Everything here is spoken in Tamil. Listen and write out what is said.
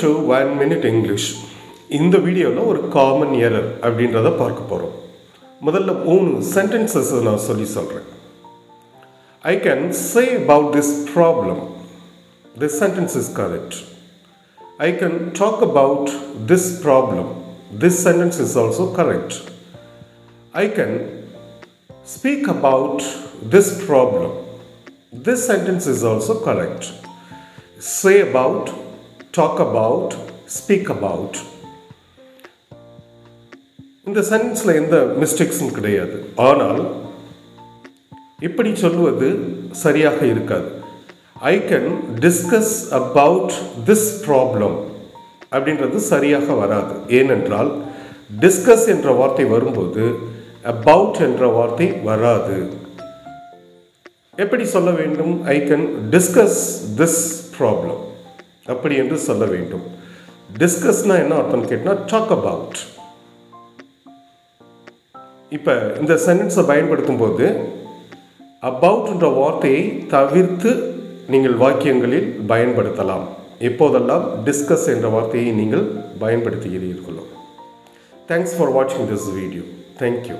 டு ஒன் மினிட் இங்கிலீஷ் இந்த வீடியோவில் ஒரு காமன் எரர் அப்படின்றத பார்க்க போகிறோம் முதல்ல மூணு சென்டென்சஸ் நான் சொல்லி சொல்கிறேன் I can say about this problem this sentence is correct I can talk about this problem this sentence is also correct I can speak about this problem. This sentence is also correct. Say about, talk about speak about இந்த சென்டென்ஸில் எந்த மிஸ்டேக்ஸும் கிடையாது. ஆனால் இப்படி சொல்லுவது சரியாக இருக்காது. I can discuss about this problem அப்படின்றது சரியாக வராது. ஏனென்றால் டிஸ்கஸ் என்ற வார்த்தை வரும்போது அபவுட் என்ற வார்த்தை வராது. எப்படி சொல்ல வேண்டும்? I can discuss this problem அப்படி என்று சொல்ல வேண்டும். டிஸ்கஸ்னா என்ன அர்த்தம் கேட்டால் டாக் அபவுட் இப்போ இந்த சென்டென்ஸை பயன்படுத்தும் போது அபவுட்ன்ற வார்த்தையை தவிர்த்து நீங்கள் வாக்கியங்களில் பயன்படுத்தலாம். எப்போதெல்லாம் டிஸ்கஸ் என்ற வார்த்தையை நீங்கள் பயன்படுத்துகிறீர்களோ. தேங்க்ஸ் ஃபார் வாட்சிங் திஸ் வீடியோ தேங்க்யூ